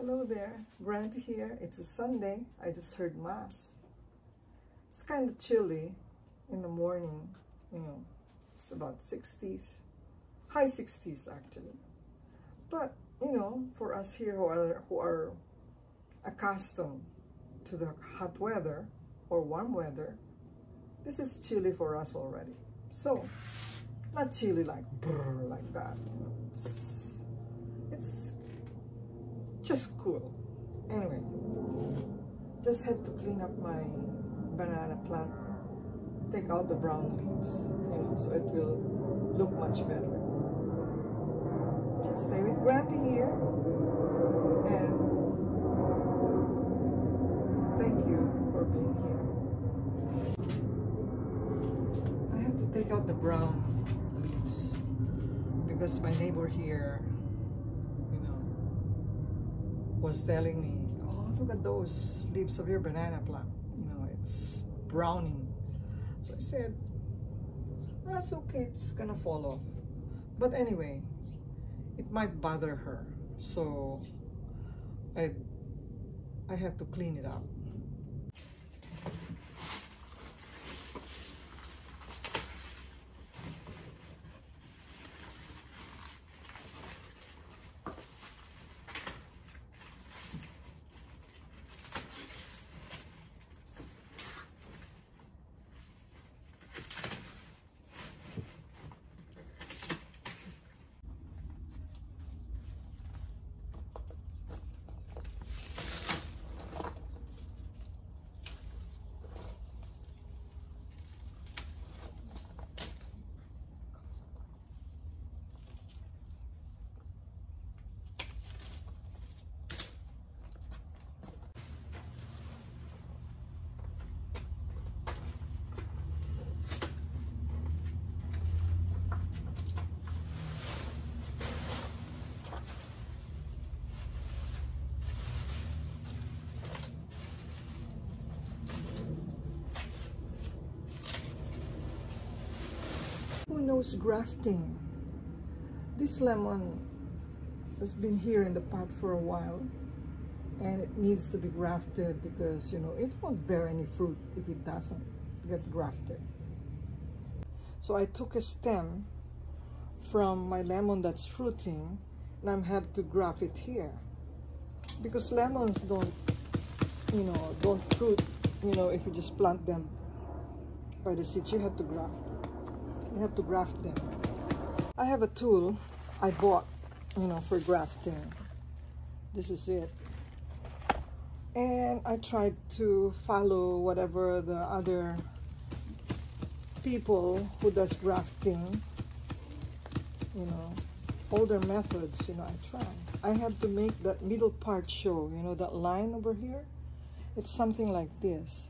Hello there, Grant here. It's a Sunday. I just heard Mass. It's kind of chilly in the morning. You know, it's about 60s, high 60s actually. But, you know, for us here who are, who are accustomed to the hot weather or warm weather, this is chilly for us already. So, not chilly like like that. You know, just cool. Anyway, just have to clean up my banana plant. Take out the brown leaves, you know, so it will look much better. Stay with Grantie here, and thank you for being here. I have to take out the brown leaves because my neighbor here was telling me, oh, look at those leaves of your banana plant. You know, it's browning. So I said, that's okay, it's gonna fall off. But anyway, it might bother her. So I, I have to clean it up. Knows grafting? This lemon has been here in the pot for a while and it needs to be grafted because you know it won't bear any fruit if it doesn't get grafted. So I took a stem from my lemon that's fruiting and I'm have to graft it here because lemons don't you know don't fruit you know if you just plant them by the seeds you have to graft you have to graft them. I have a tool I bought, you know, for grafting. This is it. And I tried to follow whatever the other people who does grafting, you know, older methods, you know, I try. I have to make that middle part show, you know, that line over here. It's something like this.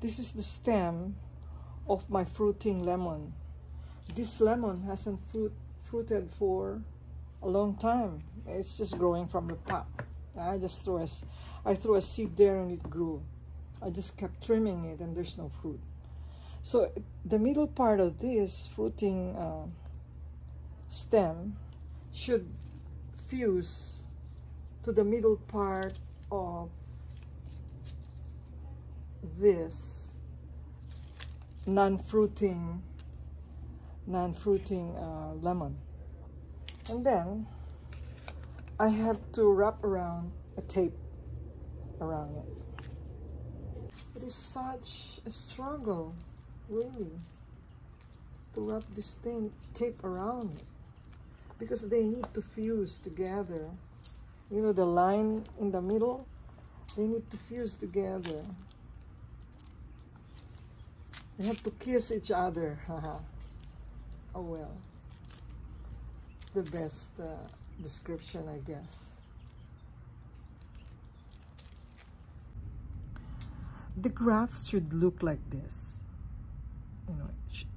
This is the stem of my fruiting lemon this lemon hasn't fruit, fruited for a long time. It's just growing from the pot. I just threw a, I threw a seed there and it grew. I just kept trimming it and there's no fruit. So the middle part of this fruiting uh, stem should fuse to the middle part of this non-fruiting non-fruiting uh, lemon. And then I have to wrap around a tape around it. It is such a struggle, really, to wrap this thing tape around it because they need to fuse together. You know, the line in the middle, they need to fuse together. They have to kiss each other. oh well. The best uh, description I guess. The grafts should look like this. You know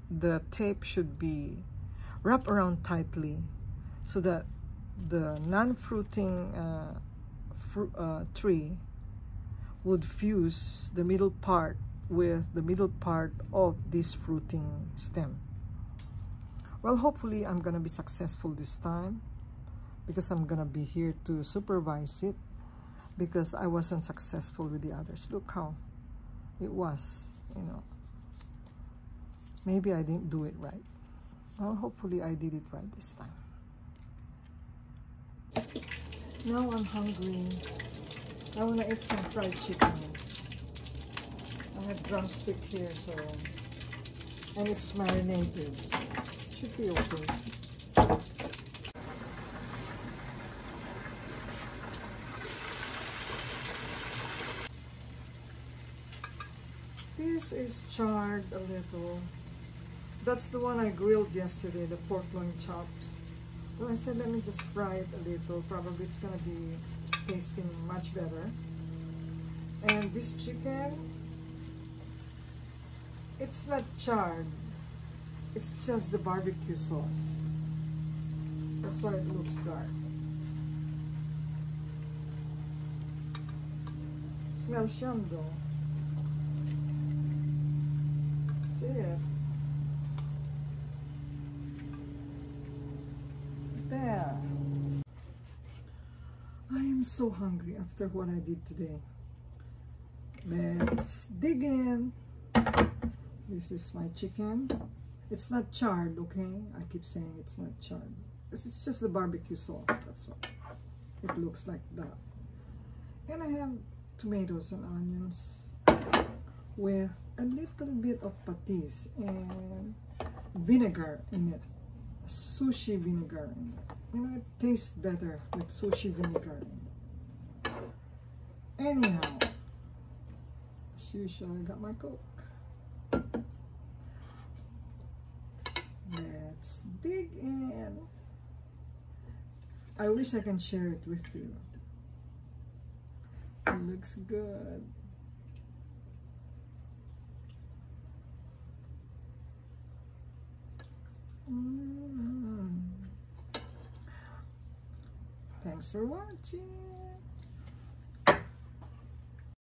the tape should be wrapped around tightly so that the non-fruiting uh, fru uh, tree would fuse the middle part with the middle part of this fruiting stem well, hopefully I'm going to be successful this time because I'm going to be here to supervise it. because I wasn't successful with the others. Look how it was, you know. Maybe I didn't do it right. Well, hopefully I did it right this time. Now I'm hungry. I want to eat some fried chicken. I have drumstick here, so... And it's marinated, so should be okay. This is charred a little. That's the one I grilled yesterday, the pork loin chops. Well, I said let me just fry it a little. Probably it's gonna be tasting much better. And this chicken, it's not charred. It's just the barbecue sauce. That's why it looks dark. It smells yum though. See it? There. I am so hungry after what I did today. Let's dig in. This is my chicken. It's not charred, okay? I keep saying it's not charred. It's just the barbecue sauce, that's why. It looks like that. And I have tomatoes and onions with a little bit of patis and vinegar in it. Sushi vinegar in it. You know, it tastes better with sushi vinegar in it. Anyhow, as usual, I got my Coke. Let's dig in. I wish I can share it with you. It looks good. Mm. Thanks for watching.